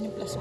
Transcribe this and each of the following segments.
Yung plus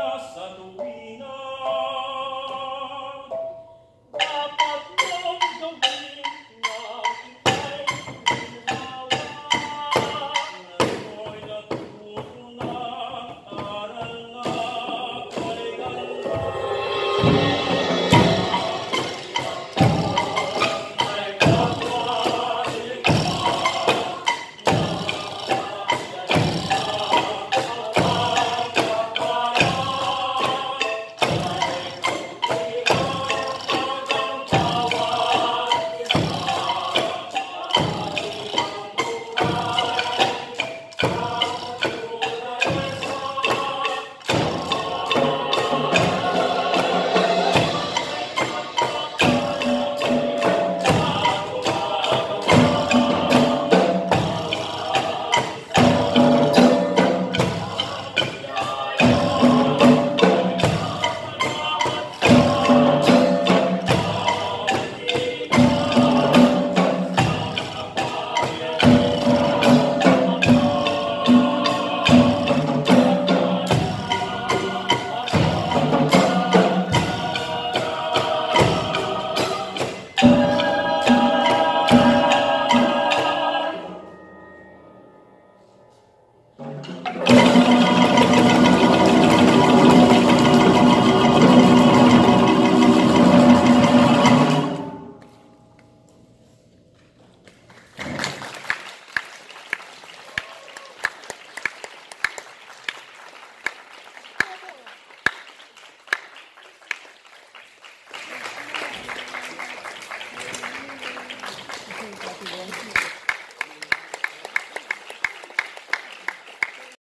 graça do